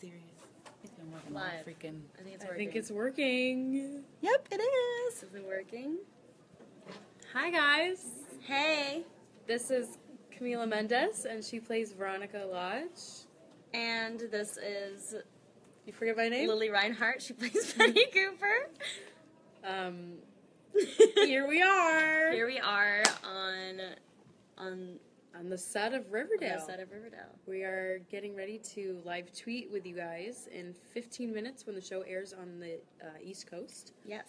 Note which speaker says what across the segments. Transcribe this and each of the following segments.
Speaker 1: serious. It's been working
Speaker 2: Live.
Speaker 1: freaking.
Speaker 2: I think it's
Speaker 3: I
Speaker 2: working.
Speaker 3: think it's working.
Speaker 1: Yep, it is.
Speaker 2: Is it working?
Speaker 3: Hi guys,
Speaker 2: Hey.
Speaker 3: this is Camila Mendes, and she plays Veronica Lodge.
Speaker 2: And this is
Speaker 3: You forget my name?
Speaker 2: Lili Reinhart. She plays Betty Cooper.
Speaker 3: Um, here we are
Speaker 2: Here we are on on
Speaker 3: on the set of Riverdale.
Speaker 2: on
Speaker 3: Riverdale.
Speaker 2: the set of Riverdale.
Speaker 3: We are getting ready to live tweet with you guys in 15 minutes when the show airs on the uh, East Coast.
Speaker 2: Yes.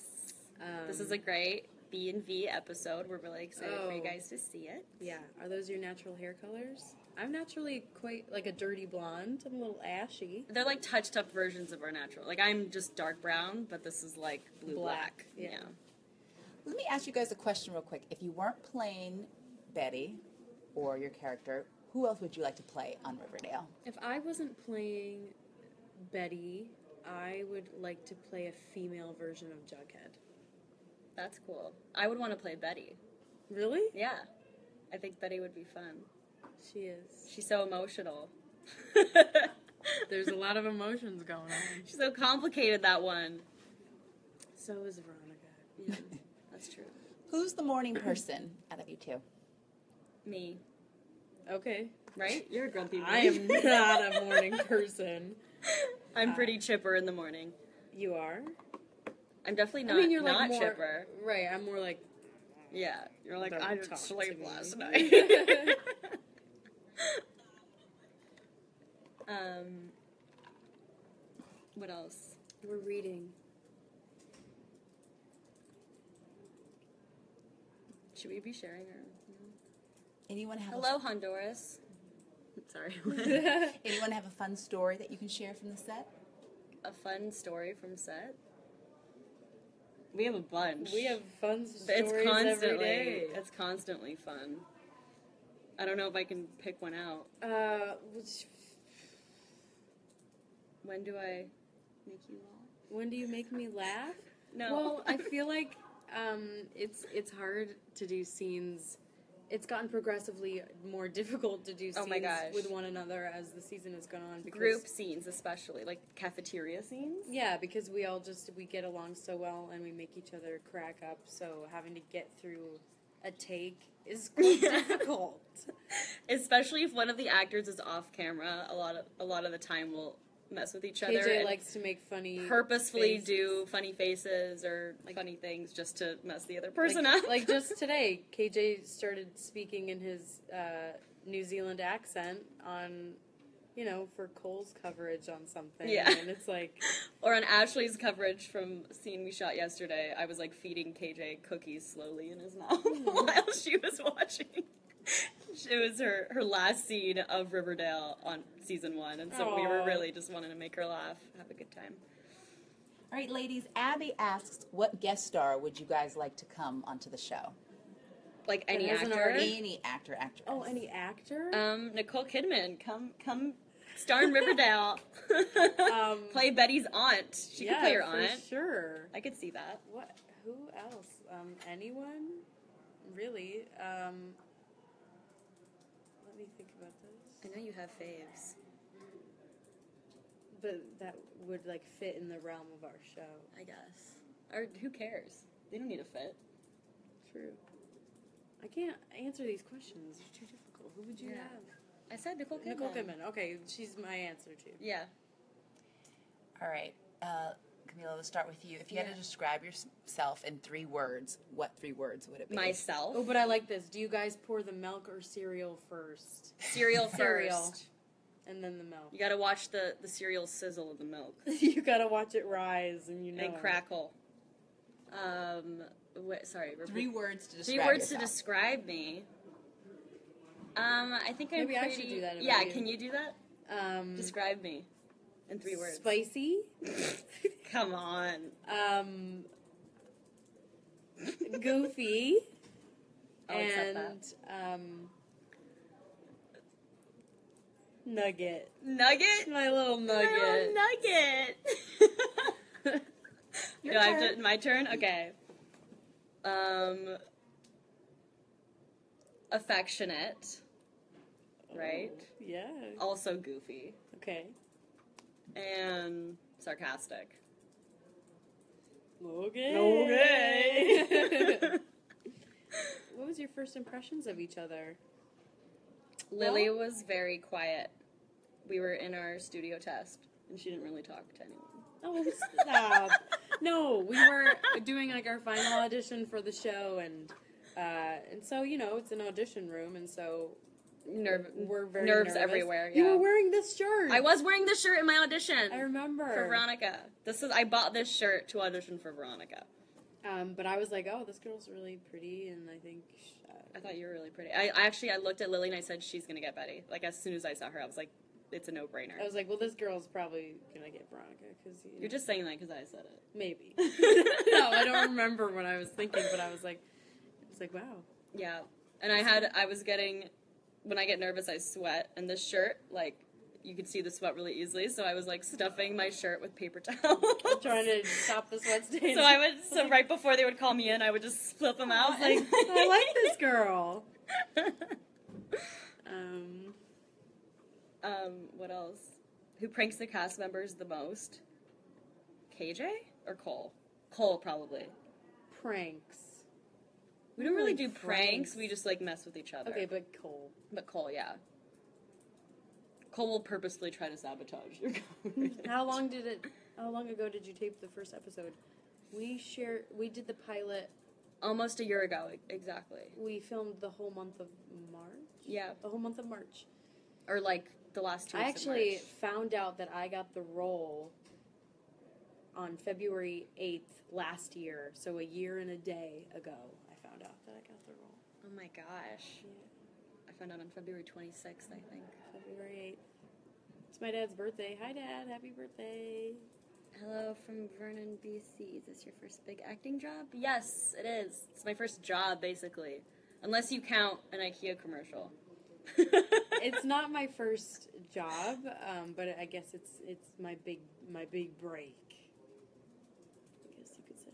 Speaker 3: Um,
Speaker 2: This is a great B and V episode. We're really excited for you
Speaker 3: Oh.
Speaker 2: guys to see it.
Speaker 3: yeah. Are those your natural hair colors? I'm naturally quite like a dirty blonde. I'm a little ashy.
Speaker 2: They're like touched up versions of our natural. Like I'm just dark brown, but this is like blue black.
Speaker 3: Black, yeah.
Speaker 1: Let me ask you guys a question real quick. If you weren't playing Betty or your character, who else would you like to play on Riverdale?
Speaker 3: If I wasn't playing Betty, I would like to play a female version of Jughead.
Speaker 2: That's cool. I would want to play Betty.
Speaker 3: Really?
Speaker 2: Yeah. I think Betty would be fun.
Speaker 3: She is.
Speaker 2: She's so emotional.
Speaker 3: There's a lot of emotions going on.
Speaker 2: She's so complicated, that one.
Speaker 3: So is Veronica.
Speaker 2: Yeah, that's true.
Speaker 1: Who's the morning person out of you two?
Speaker 2: Me,
Speaker 3: Okay.
Speaker 2: right? You're a grumpy bee.
Speaker 3: I am not a morning person.
Speaker 2: I'm pretty chipper in the morning.
Speaker 3: You are?
Speaker 2: I'm definitely not,
Speaker 3: I mean, you're
Speaker 2: not
Speaker 3: like more.
Speaker 2: chipper.
Speaker 3: Right, I'm more like.
Speaker 2: Yeah, you're like, I
Speaker 3: talk
Speaker 2: didn't
Speaker 3: to
Speaker 2: sleep last night. um, what else?
Speaker 3: We're reading.
Speaker 2: Should we be sharing our?
Speaker 1: Anyone have
Speaker 2: Hello, Honduras. Sorry.
Speaker 1: A, anyone have a fun story that you can share from the set?
Speaker 2: a fun story from set. We have a bunch.
Speaker 3: We have fun stories
Speaker 2: It's constantly.
Speaker 3: every day.
Speaker 2: It's constantly fun. I don't know if I can pick one out.
Speaker 3: Uh, which,
Speaker 2: When do I make you laugh?
Speaker 3: when do you make me laugh?
Speaker 2: No.
Speaker 3: Well, I feel like um, it's it's hard to do scenes. It's gotten progressively more difficult to do
Speaker 2: Oh
Speaker 3: scenes
Speaker 2: my gosh.
Speaker 3: with one another as the season has gone on. Because,
Speaker 2: group scenes, especially like cafeteria scenes.
Speaker 3: Yeah, because we all just we get along so well and we make each other crack up. So having to get through a take is quite difficult.
Speaker 2: Especially if one of the actors is off camera, a lot of a lot of the time we'll mess with each other
Speaker 3: KJ likes to make funny,
Speaker 2: purposefully
Speaker 3: faces.
Speaker 2: do funny faces or
Speaker 3: Like-
Speaker 2: funny things just to mess the other person
Speaker 3: like,
Speaker 2: up.
Speaker 3: like just today, KJ started speaking in his uh, New Zealand accent on, you know, for Cole's coverage on something.
Speaker 2: Yeah.
Speaker 3: and it's like,
Speaker 2: Or on Ashley's coverage from a scene we shot yesterday, I was like feeding KJ cookies slowly in his mouth while she was watching. It was her, her last scene of Riverdale on season one, and so we were really just wanting to make her laugh, have a good time.
Speaker 1: All right, ladies. Abby asks, "What guest star would you guys like to come onto the show?
Speaker 2: Like any actor.
Speaker 1: Any actor, actress?
Speaker 3: oh, any actor?
Speaker 2: Um, Nicole Kidman, come come star in Riverdale.
Speaker 3: Um,
Speaker 2: play Betty's aunt. She
Speaker 3: yeah,
Speaker 2: could play her
Speaker 3: for
Speaker 2: aunt.
Speaker 3: sure.
Speaker 2: I could see that.
Speaker 3: What? Who else? Um, anyone? Really? Um, let me think about this.
Speaker 2: I know you have faves.
Speaker 3: But that would like fit in the realm of our show.
Speaker 2: I guess. Or who cares? They don't need a fit.
Speaker 3: True. I can't answer these questions. They're too difficult. Who would you
Speaker 2: Yeah.
Speaker 3: have?
Speaker 2: I said Nicole Kidman.
Speaker 3: Nicole Kidman. Okay, she's my answer too.
Speaker 2: Yeah.
Speaker 1: All right, uh, Camila. Let's start with you. If you had to describe yourself in three words, what three words would it be?
Speaker 2: Myself.
Speaker 3: Oh, but I like this. Do you guys pour the milk or cereal first?
Speaker 2: cereal
Speaker 3: Cereal.
Speaker 2: first.
Speaker 3: And then the milk.
Speaker 2: You gotta watch the, the cereal sizzle of the milk
Speaker 3: you gotta watch it rise and you know.
Speaker 2: and crackle. Um, wait, sorry. repeat.
Speaker 1: Three words to describe
Speaker 2: Three
Speaker 1: describe
Speaker 2: words to describe me. Um, I think I'm
Speaker 3: Maybe I should do that
Speaker 2: yeah,
Speaker 3: you.
Speaker 2: can you do that?
Speaker 3: Um,
Speaker 2: Describe me in three words.
Speaker 3: Spicy.
Speaker 2: Come on.
Speaker 3: Um, goofy.
Speaker 2: I'll
Speaker 3: and um, nugget.
Speaker 2: Nugget.
Speaker 3: My little nugget.
Speaker 2: My Little nugget.
Speaker 1: Your
Speaker 2: Do I have to, my turn? Okay. Um, affectionate, right?
Speaker 3: Yeah.
Speaker 2: Also goofy.
Speaker 3: Okay.
Speaker 2: and sarcastic.
Speaker 3: Okay. Okay. what was your first impressions of each other?
Speaker 2: Lili was very quiet. We were in our studio test, and she didn't really talk to anyone.
Speaker 3: Oh, stop. no, we were doing like our final audition for the show, and uh, and so you know it's an audition room, and so
Speaker 2: Nerve,
Speaker 3: we're very
Speaker 2: nerves
Speaker 3: nervous.
Speaker 2: everywhere.
Speaker 3: You were wearing this shirt.
Speaker 2: I was wearing this shirt in my audition
Speaker 3: I remember.
Speaker 2: for Veronica. This is I bought this shirt to audition for Veronica.
Speaker 3: Um, but I was like, oh, this girl's really pretty, and I think. Uh,
Speaker 2: I thought you were really pretty. I, I actually I looked at Lili and I said she's gonna get Betty. Like as soon as I saw her, I was like, it's a no brainer.
Speaker 3: I was like, well, this girl's probably gonna get Veronica because you know,
Speaker 2: You're just saying that because I said it.
Speaker 3: maybe. no, I don't remember what I was thinking, but I was like, I was like, wow.
Speaker 2: Yeah, and I had I was getting when I get nervous I sweat, and this shirt like you could see the sweat really easily, so I was like stuffing my shirt with paper towels,
Speaker 3: Trying to stop the sweat stains.
Speaker 2: So I would so right before they would call me in, I would just flip them out.
Speaker 3: I like, I like this girl. Um,
Speaker 2: um, what else? Who pranks the cast members the most? KJ or Cole? Cole probably.
Speaker 3: pranks.
Speaker 2: We don't really
Speaker 3: Like
Speaker 2: do pranks.
Speaker 3: pranks.
Speaker 2: We just like mess with each other.
Speaker 3: Okay, but Cole.
Speaker 2: But Cole, yeah. Cole will purposely try to sabotage your conversation.
Speaker 3: How long did it? How long ago did you tape the first episode? We shared. We did the pilot.
Speaker 2: Almost a year ago, exactly.
Speaker 3: We filmed the whole month of March.
Speaker 2: Yeah,
Speaker 3: The whole month of March.
Speaker 2: or like the last two.
Speaker 3: I actually found out that I got the role on February eighth last year. So a year and a day ago, I found out that I got the role.
Speaker 2: Oh my gosh!
Speaker 3: Yeah.
Speaker 2: I found out on February twenty sixth. I think.
Speaker 3: February eighth. It's my dad's birthday. Hi, Dad. Happy birthday.
Speaker 2: Hello from Vernon, BC. Is this your first big acting job? Yes, it is. It's my first job, basically, unless you count an IKEA commercial.
Speaker 3: it's not my first job, um, but I guess it's it's my big my big break. I guess you could say.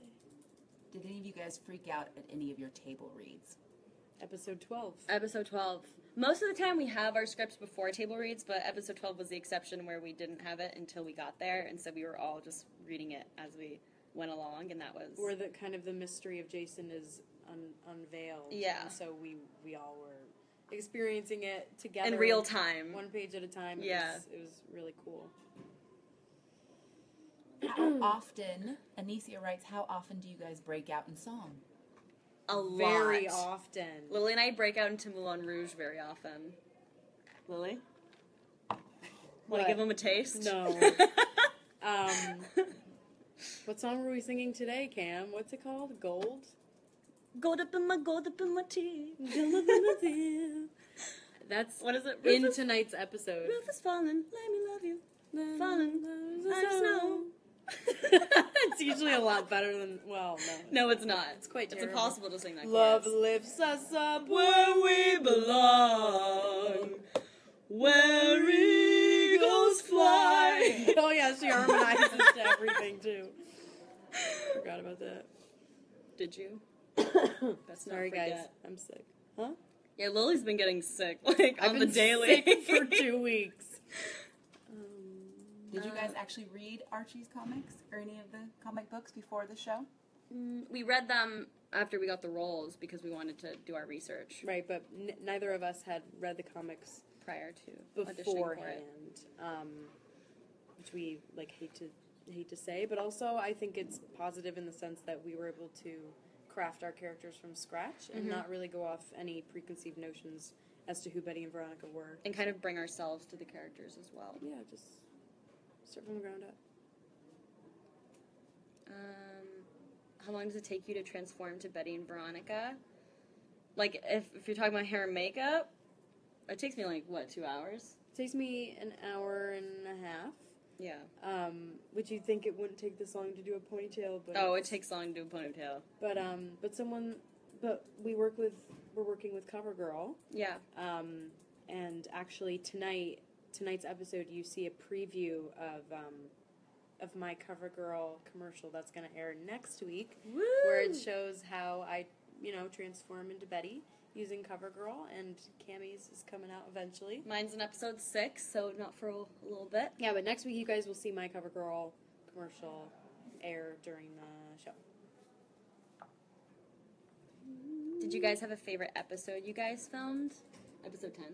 Speaker 1: Did any of you guys freak out at any of your table reads?
Speaker 3: Episode twelve.
Speaker 2: Episode 12. Most of the time we have our scripts before table reads, but episode 12 was the exception where we didn't have it until we got there, and so we were all just reading it as we went along, and that was.
Speaker 3: where the kind of the mystery of Jason is un- unveiled.
Speaker 2: Yeah.
Speaker 3: And so we we all were experiencing it together
Speaker 2: in real time.
Speaker 3: one page at a time. It
Speaker 2: Yeah.
Speaker 3: was, it was really cool.
Speaker 1: How often, Anicia writes, how often do you guys break out in song?
Speaker 2: A lot.
Speaker 3: Very often.
Speaker 2: Lili and I break out into Moulin Rouge very often. Lili? Want to give them a taste?
Speaker 3: No. Um, what song were we singing today, Cam? What's it called? Gold.
Speaker 2: gold up in my gold up in my tea.
Speaker 3: That's
Speaker 2: What is it?
Speaker 3: in
Speaker 2: is,
Speaker 3: tonight's episode.
Speaker 2: roof is falling. Let me love you. Falling.
Speaker 3: I
Speaker 2: I know.
Speaker 3: A lot better than well, no.
Speaker 2: No, it's not.
Speaker 3: It's quite
Speaker 2: It's impossible to sing that.
Speaker 3: Love
Speaker 2: chorus.
Speaker 3: lifts us up
Speaker 2: where we belong, where eagles fly.
Speaker 3: oh yeah, she harmonizes to everything too. Forgot about that.
Speaker 2: Did you? Not
Speaker 3: Sorry guys. I'm sick. Huh?
Speaker 2: Yeah, Lili's been getting sick, like
Speaker 3: I've
Speaker 2: on the daily
Speaker 3: for two weeks.
Speaker 1: Did you
Speaker 2: Uh,
Speaker 1: guys actually read Archie's comics or any of the comic books before the show?
Speaker 2: Mm, we read them after we got the roles because we wanted to do our research
Speaker 3: right, but n- neither of us had read the comics
Speaker 2: prior to
Speaker 3: beforehand, um, which we like hate to hate to say, but also I think it's positive in the sense that we were able to craft our characters from scratch and
Speaker 2: Mhm.
Speaker 3: not really go off any preconceived notions as to who Betty and Veronica were.
Speaker 2: and kind of bring ourselves to the characters as well.
Speaker 3: Yeah, just start from the ground up.
Speaker 2: Um, how long does it take you to transform to Betty and Veronica? Like, if, if you're talking about hair and makeup, it takes me like, what, two hours?
Speaker 3: It takes me an hour and a half.
Speaker 2: Yeah.
Speaker 3: Um, would you think it wouldn't take this long to do a ponytail? But
Speaker 2: Oh, it takes long to do a ponytail.
Speaker 3: But um, but someone, but we work with we're working with CoverGirl.
Speaker 2: Yeah.
Speaker 3: Um, and actually tonight tonight's episode you see a preview of um, of my CoverGirl commercial that's going to air next week,
Speaker 2: Woo!
Speaker 3: where it shows how I you know transform into Betty using CoverGirl, and Cammy's is coming out eventually.
Speaker 2: Mine's in episode six, so not for a little bit.
Speaker 3: Yeah, but next week you guys will see my CoverGirl commercial air during the show.
Speaker 2: Did you guys have a favorite episode you guys filmed? Episode 10?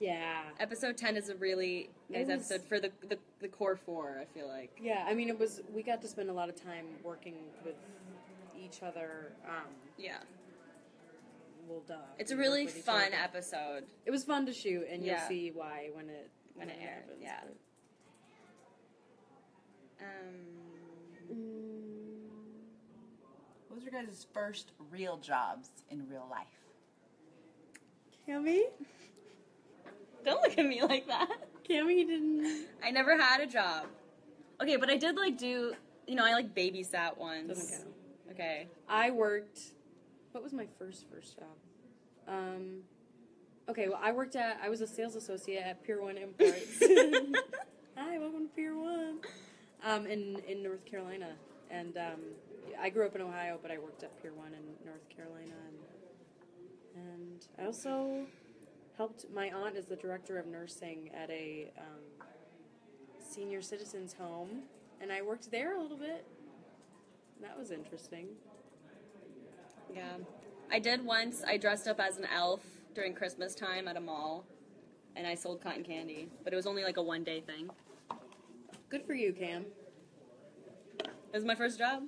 Speaker 3: Yeah.
Speaker 2: Episode 10 is a really nice
Speaker 3: It was-
Speaker 2: episode for the, the, the core four, I feel like.
Speaker 3: Yeah, I mean, it was, we got to spend a lot of time working with each other. Um,
Speaker 2: Yeah.
Speaker 3: well, duh.
Speaker 2: It's a really fun
Speaker 3: other.
Speaker 2: episode.
Speaker 3: It was fun to shoot, and
Speaker 2: Yeah.
Speaker 3: you'll see why when it
Speaker 2: When it aired,
Speaker 3: happens,
Speaker 2: yeah.
Speaker 3: but-
Speaker 2: Um,
Speaker 1: What was your guys' first real jobs in real life?
Speaker 3: Cammy,
Speaker 2: don't look at me like that.
Speaker 3: Cammy didn't.
Speaker 2: I never had a job. Okay, but I did like do, you know, I like babysat once.
Speaker 3: Doesn't count.
Speaker 2: Okay.
Speaker 3: I worked. What was my first first job? Um. Okay, well, I worked at. I was a sales associate at Pier One Imports. Hi, welcome to Pier One. Um, in in North Carolina, and um, I grew up in Ohio, but I worked at Pier One in North Carolina, and and I also helped. My aunt is the director of nursing at a um, senior citizens home, and I worked there a little bit. That was interesting.
Speaker 2: Yeah. I did once, I dressed up as an elf during Christmas time at a mall, and I sold cotton candy, but it was only like a one day thing.
Speaker 3: Good for you, Cam.
Speaker 2: It was my first job.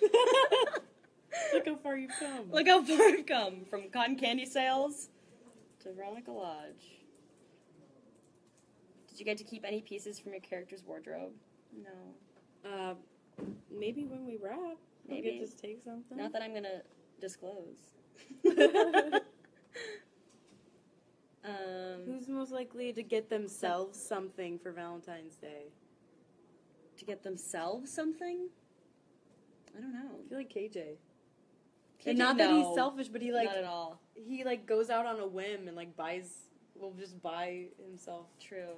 Speaker 3: Look how far you've come.
Speaker 2: Look how far I've come from cotton candy sales to Veronica Lodge. Did you get to keep any pieces from your character's wardrobe? No.
Speaker 3: Uh, maybe when we wrap, we
Speaker 2: Maybe.
Speaker 3: could just take something.
Speaker 2: Not that I'm gonna disclose. um,
Speaker 3: Who's most likely to get themselves something for Valentine's Day?
Speaker 2: to get themselves something? I don't know.
Speaker 3: I feel like KJ. And not that he's selfish, but he like
Speaker 2: Not at all.
Speaker 3: he like goes out on a whim and like buys. Will just buy himself.
Speaker 2: True.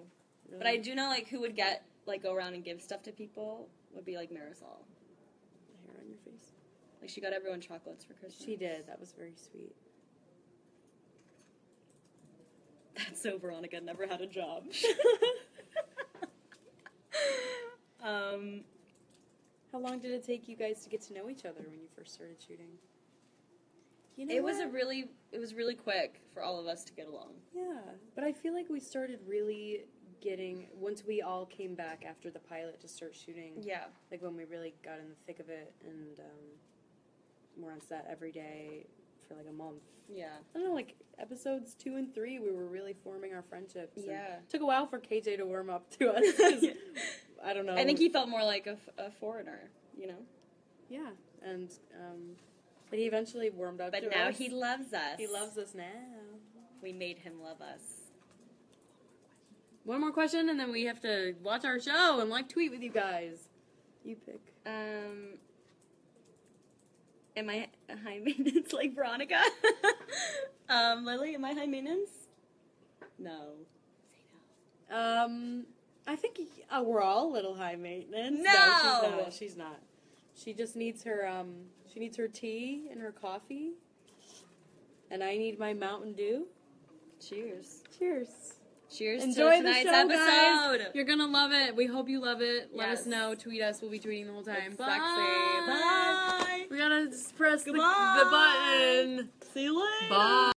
Speaker 3: Really.
Speaker 2: But I do know like who would get like go around and give stuff to people would be like Marisol.
Speaker 3: Hair on your face.
Speaker 2: Like she got everyone chocolates for Christmas.
Speaker 3: She did. That was very sweet.
Speaker 2: That's so Veronica never had a job. um,
Speaker 3: How long did it take you guys to get to know each other when you first started shooting? You know
Speaker 2: it was a really it was really quick for all of us to get along.
Speaker 3: Yeah, but I feel like we started really getting once we all came back after the pilot to start shooting.
Speaker 2: Yeah.
Speaker 3: Like when we really got in the thick of it, and um, we're on set every day for like a month.
Speaker 2: Yeah.
Speaker 3: I don't know, like episodes two and three, we were really forming our friendships.
Speaker 2: Yeah.
Speaker 3: took a while for KJ to warm up to us. I don't know.
Speaker 2: I think he felt more like a foreigner, you know.
Speaker 3: Yeah, and um, but he eventually warmed up.
Speaker 2: But now
Speaker 3: us.
Speaker 2: he loves us.
Speaker 3: he loves us now.
Speaker 2: We made him love us.
Speaker 3: One more question, and then we have to watch our show and like tweet with you guys. You pick.
Speaker 2: Um, am I high maintenance like Veronica? um, Lili, am I high maintenance? No. Say no.
Speaker 3: Um, I think uh, we're all a little high maintenance.
Speaker 2: No!
Speaker 3: she's not. She's not. She just needs her um. She needs her tea and her coffee. And I need my Mountain Dew.
Speaker 2: Cheers.
Speaker 3: Cheers.
Speaker 2: Cheers
Speaker 3: Enjoy
Speaker 2: to
Speaker 3: the
Speaker 2: tonight's
Speaker 3: show, guys.
Speaker 2: episode.
Speaker 3: You're gonna love it. We hope you love it. Let
Speaker 2: Yes.
Speaker 3: us know. Tweet us. We'll be tweeting the whole time.
Speaker 2: It's
Speaker 3: Bye.
Speaker 2: sexy. Bye.
Speaker 3: We gotta press the, the button.
Speaker 2: See you later.
Speaker 3: Bye.